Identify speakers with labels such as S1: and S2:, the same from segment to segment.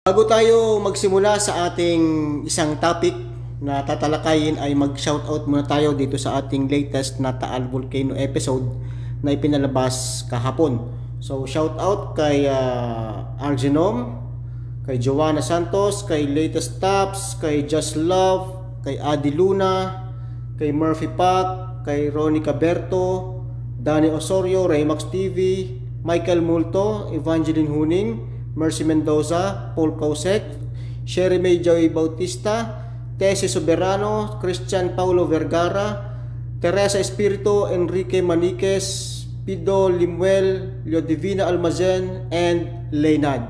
S1: Bago tayo magsimula sa ating isang topic na tatalakayin ay mag-shoutout muna tayo dito sa ating latest na Taal Volcano episode na ipinalabas kahapon. So shoutout kay uh, Argenom, kay Joanna Santos, kay Latest Tops, kay Just Love, kay Adi Luna, kay Murphy Pac, kay Ronnie Caberto, Danny Osorio, Raymax TV, Michael Multo, Evangeline Huning, Mercy Mendoza, Paul Kausek, Sherry May Joy Bautista, Tessie Soberano, Christian Paulo Vergara, Teresa Espiritu, Enrique Maniquez, Pido Limuel, Leodivina Almazen, and Leynad.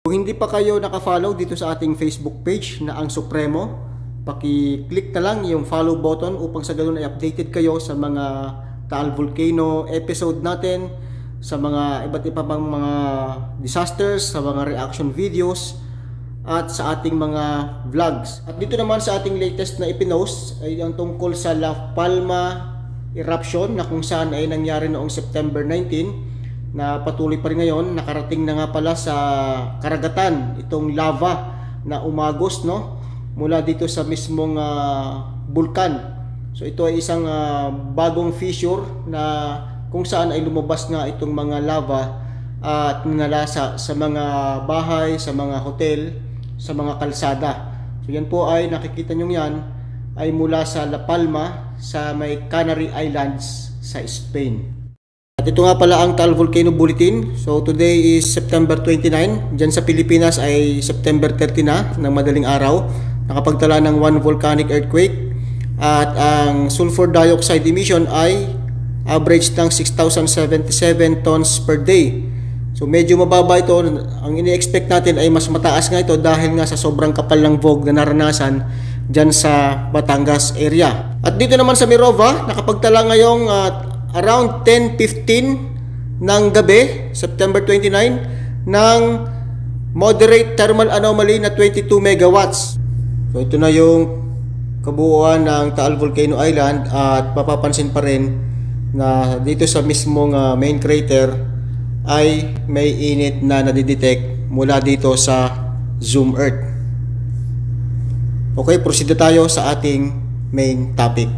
S1: Kung hindi pa kayo nakafollow dito sa ating Facebook page na Ang Supremo, paki-click na lang yung follow button upang sa ganun ay updated kayo sa mga Taal Volcano episode natin, sa mga iba't iba pang mga disasters, sa mga reaction videos, at sa ating mga vlogs. At dito naman sa ating latest na ipinost ay ang tungkol sa La Palma eruption na kung saan ay nangyari noong September 19 na patuloy pa rin ngayon. Nakarating na nga pala sa karagatan itong lava na umagos no mula dito sa mismong uh, bulkan. So ito ay isang uh, bagong fissure na kung saan ay lumabas nga itong mga lava at nanalasa sa mga bahay, sa mga hotel, sa mga kalsada. So yan po ay nakikita nyo yan ay mula sa La Palma sa may Canary Islands sa Spain. At ito nga pala ang Taal Volcano Bulletin. So today is September 29. Diyan sa Pilipinas ay September 30 na ng madaling araw. Nakapagtala ng one volcanic earthquake. At ang sulfur dioxide emission ay average ng 6,077 tons per day. So medyo mababa ito. Ang ini-expect natin ay mas mataas nga ito dahil nga sa sobrang kapal ng vog na naranasan dyan sa Batangas area. At dito naman sa Mirova, nakapagtala ngayong uh, around 10.15 ng gabi, September 29, ng moderate thermal anomaly na 22 megawatts. So ito na yung kabuuan ng Taal Volcano Island at mapapansin pa rin na dito sa mismong uh, main crater ay may init na nadidetect mula dito sa Zoom Earth. Okay, proceed tayo sa ating main topic.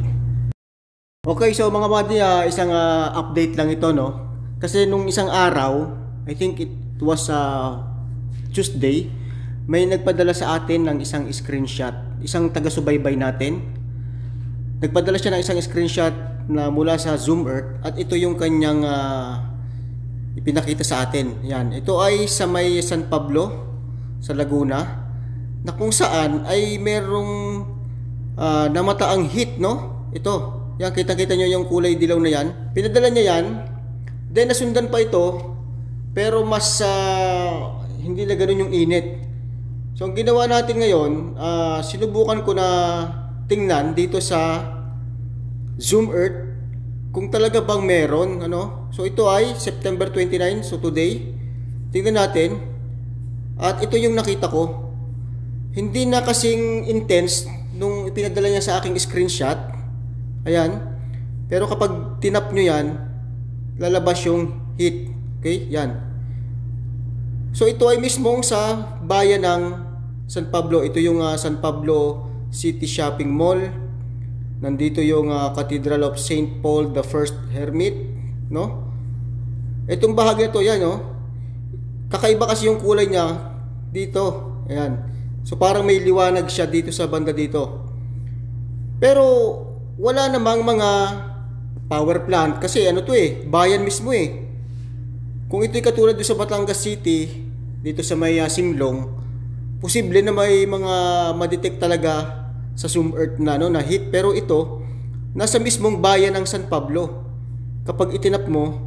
S1: Okay, so mga buddy, uh, isang uh, update lang ito, no? Kasi nung isang araw, I think it was uh, Tuesday, may nagpadala sa atin ng isang screenshot. Isang taga-subaybay natin. Nagpadala siya ng isang screenshot na mula sa Zoom Earth at ito yung kanyang uh, ipinakita sa atin. Yan. Ito ay sa may San Pablo sa Laguna na kung saan ay merong uh, namataang heat, no? Ito. Yan, kita-kita nyo yung kulay dilaw na yan. Pinadala niya yan. Then nasundan pa ito pero mas uh, hindi na ganun yung init. So ang ginawa natin ngayon, uh, sinubukan ko na tingnan dito sa Zoom Earth kung talaga bang meron ano? So ito ay September 29 so today. Tingnan natin. At ito yung nakita ko. Hindi na kasing intense nung ipinadala niya sa aking screenshot. Ayan. Pero kapag tinap nyo yan lalabas yung heat. Okay? Yan. So ito ay mismong sa bayan ng San Pablo. Ito yung uh, San Pablo City Shopping Mall nandito yung uh, Cathedral of St. Paul the First Hermit, no? Itong bahagi to, yan, no? Kakaiba kasi yung kulay niya dito. Ayan. So parang may liwanag siya dito sa banda dito. Pero wala namang mga power plant kasi ano to eh, bayan mismo eh. Kung ito'y katulad doon sa Batangas City, dito sa may uh, Simlong, posible na may mga ma-detect talaga sa Zoom Earth na, no, na hit. Pero ito, nasa mismong bayan ng San Pablo. Kapag itinap mo,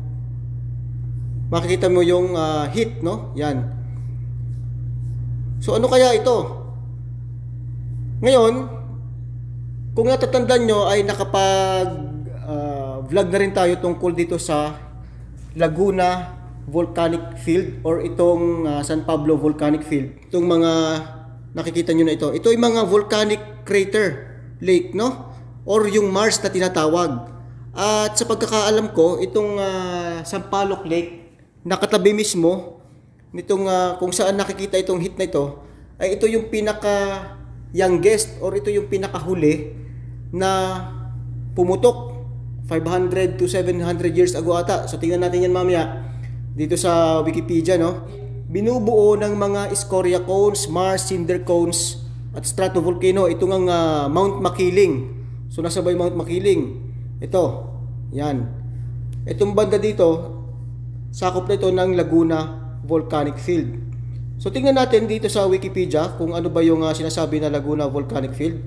S1: makikita mo yung uh, hit, no? Yan. So ano kaya ito? Ngayon, kung natatandaan nyo ay nakapag uh, vlog na rin tayo tungkol dito sa Laguna Volcanic Field or itong uh, San Pablo Volcanic Field. Itong mga nakikita nyo na ito. Ito ay mga volcanic crater lake, no? Or yung Mars na tinatawag. At sa pagkakaalam ko, itong uh, Sampaloc Lake, nakatabi mismo nitong uh, kung saan nakikita itong hit na ito ay ito yung pinaka youngest or ito yung pinakahuli na pumutok 500 to 700 years ago ata. So tingnan natin yan mamaya dito sa Wikipedia no. Binubuo ng mga scoria cones, Mars cinder cones at stratovolcano ito ng uh, Mount Makiling. So nasa ba yung Mount Makiling? Ito. Yan. Itong banda dito sakop na ito ng Laguna Volcanic Field. So tingnan natin dito sa Wikipedia kung ano ba yung uh, sinasabi na Laguna Volcanic Field.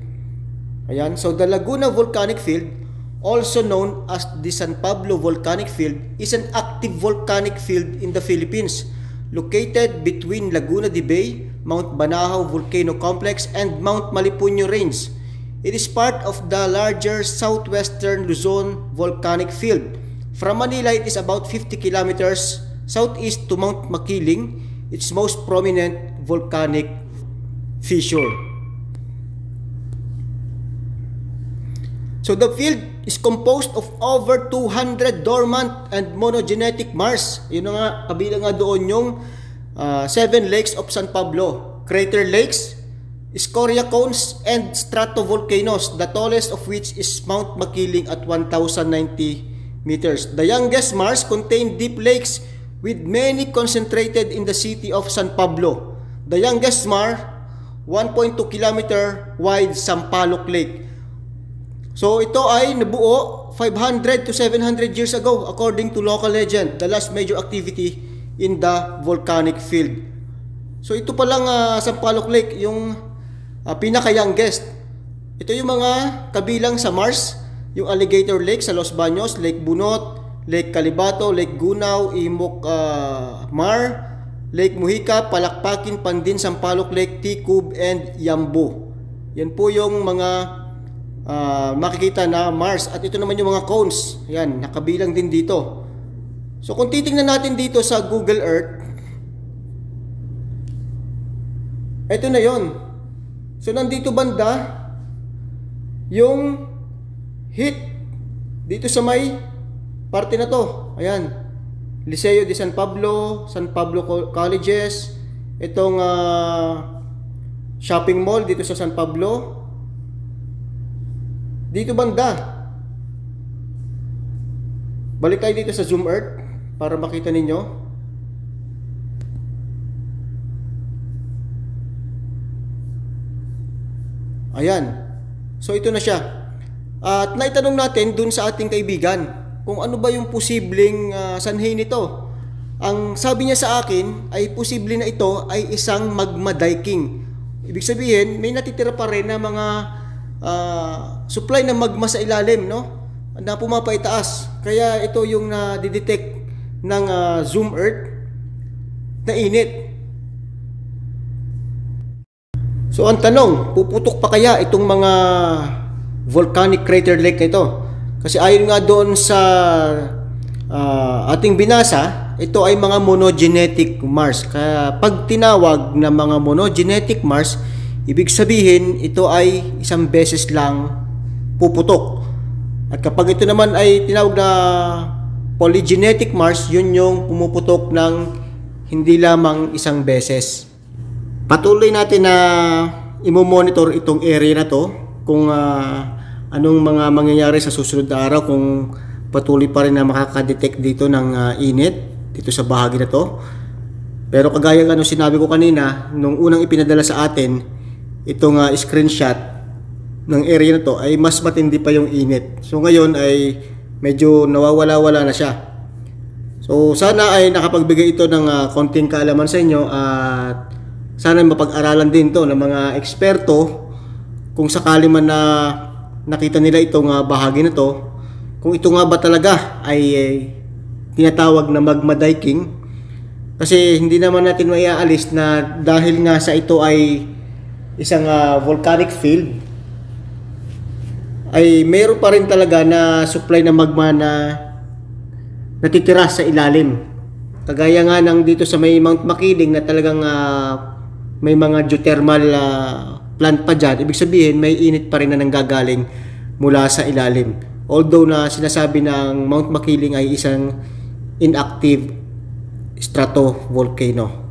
S1: Ayan. So the Laguna Volcanic Field also known as the San Pablo Volcanic Field, is an active volcanic field in the Philippines, located between Laguna de Bay, Mount Banahaw Volcano Complex, and Mount Malipuño Range. It is part of the larger southwestern Luzon Volcanic Field. From Manila, it is about 50 kilometers southeast to Mount Makiling, its most prominent volcanic fissure. So the field is composed of over 200 dormant and monogenetic Mars. Yun nga, kabilang nga doon yung uh, seven lakes of San Pablo, crater lakes, scoria cones, and stratovolcanoes, the tallest of which is Mount Makiling at 1,090 meters. The youngest Mars contain deep lakes with many concentrated in the city of San Pablo. The youngest Mars, 1.2 kilometer wide Sampaloc Lake So ito ay nabuo 500 to 700 years ago according to local legend, the last major activity in the volcanic field. So ito pa lang uh, Sampaloc Lake, yung uh, pinaka-youngest. Ito yung mga kabilang sa Mars, yung Alligator Lake sa Los Baños, Lake Bunot, Lake Calibato, Lake Gunaw, Imok uh, Mar, Lake Mujica, Palakpakin, Pandin, Sampaloc Lake, Tikub, and Yambo. Yan po yung mga uh, makikita na Mars at ito naman yung mga cones. Yan nakabilang din dito. So kung titingnan natin dito sa Google Earth ito na yon so nandito banda yung hit dito sa may parte na to. Ayan. Liceo de San Pablo San Pablo Colleges itong uh, shopping mall dito sa San Pablo dito banda. Balik tayo dito sa Zoom Earth para makita ninyo. Ayan. So ito na siya. At naitanong natin dun sa ating kaibigan kung ano ba yung posibleng uh, sanhi nito. Ang sabi niya sa akin ay posible na ito ay isang magma diking. Ibig sabihin, may natitira pa rin na mga uh, supply ng magma sa ilalim, no? Na pumapaitaas. Kaya ito yung na-detect ng uh, Zoom Earth na init. So ang tanong, puputok pa kaya itong mga volcanic crater lake nito? Kasi ayon nga doon sa uh, ating binasa, ito ay mga monogenetic Mars. Kaya pag tinawag na mga monogenetic Mars, Ibig sabihin, ito ay isang beses lang puputok. At kapag ito naman ay tinawag na polygenetic Mars, yun yung pumuputok ng hindi lamang isang beses. Patuloy natin na imo-monitor itong area na to kung uh, anong mga mangyayari sa susunod na araw kung patuloy pa rin na makaka-detect dito ng uh, init dito sa bahagi na to. Pero kagaya ng ano sinabi ko kanina, nung unang ipinadala sa atin, itong uh, screenshot ng area na to ay mas matindi pa yung init. So ngayon ay medyo nawawala-wala na siya. So sana ay nakapagbigay ito ng uh, konting kaalaman sa inyo at sana mapag-aralan din to ng mga eksperto kung sakali man na nakita nila itong uh, bahagi na to kung ito nga ba talaga ay eh, tinatawag na magma diking kasi hindi naman natin maiaalis na dahil nga sa ito ay isang uh, volcanic field ay meron pa rin talaga na supply ng magma na natitira sa ilalim. Kagaya nga ng dito sa may Mount Makiling na talagang uh, may mga geothermal uh, plant pa dyan. Ibig sabihin may init pa rin na nanggagaling mula sa ilalim. Although na sinasabi ng Mount Makiling ay isang inactive stratovolcano.